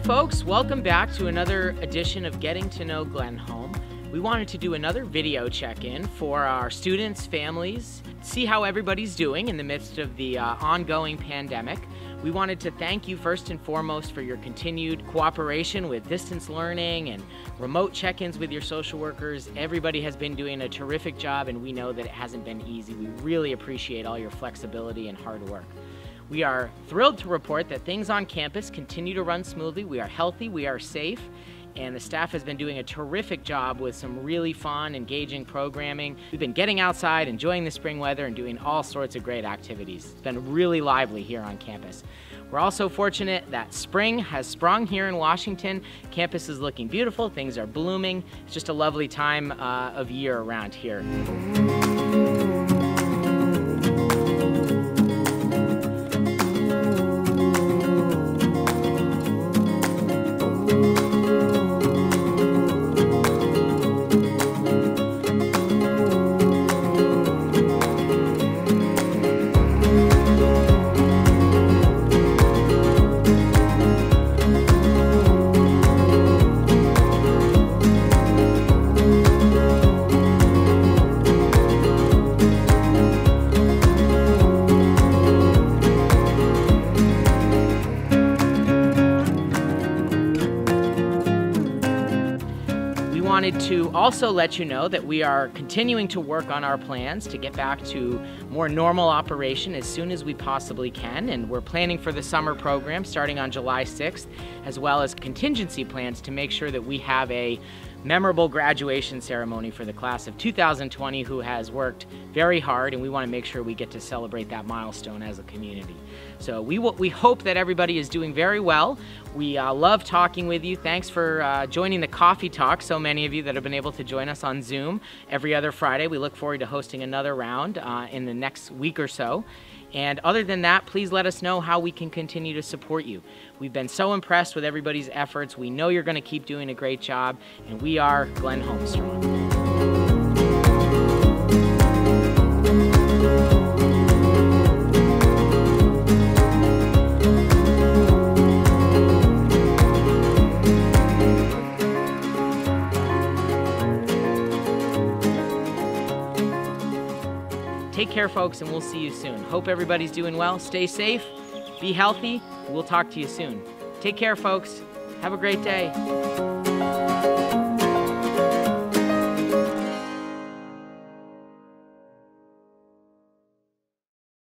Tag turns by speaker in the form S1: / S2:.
S1: folks, welcome back to another edition of Getting to Know Glenholme. We wanted to do another video check-in for our students, families, see how everybody's doing in the midst of the uh, ongoing pandemic. We wanted to thank you first and foremost for your continued cooperation with distance learning and remote check-ins with your social workers. Everybody has been doing a terrific job and we know that it hasn't been easy. We really appreciate all your flexibility and hard work. We are thrilled to report that things on campus continue to run smoothly. We are healthy, we are safe, and the staff has been doing a terrific job with some really fun, engaging programming. We've been getting outside, enjoying the spring weather, and doing all sorts of great activities. It's been really lively here on campus. We're also fortunate that spring has sprung here in Washington. Campus is looking beautiful, things are blooming. It's just a lovely time uh, of year around here. Wanted to also let you know that we are continuing to work on our plans to get back to more normal operation as soon as we possibly can. And we're planning for the summer program starting on July 6th, as well as contingency plans to make sure that we have a memorable graduation ceremony for the class of 2020 who has worked very hard and we want to make sure we get to celebrate that milestone as a community. So we, we hope that everybody is doing very well. We uh, love talking with you. Thanks for uh, joining the Coffee Talk, so many of you that have been able to join us on Zoom every other Friday. We look forward to hosting another round uh, in the next week or so. And other than that, please let us know how we can continue to support you. We've been so impressed with everybody's efforts. We know you're going to keep doing a great job, and we are Glenholme Strong. Take care, folks, and we'll see you soon. Hope everybody's doing well. Stay safe, be healthy. We'll talk to you soon. Take care, folks. Have a great day.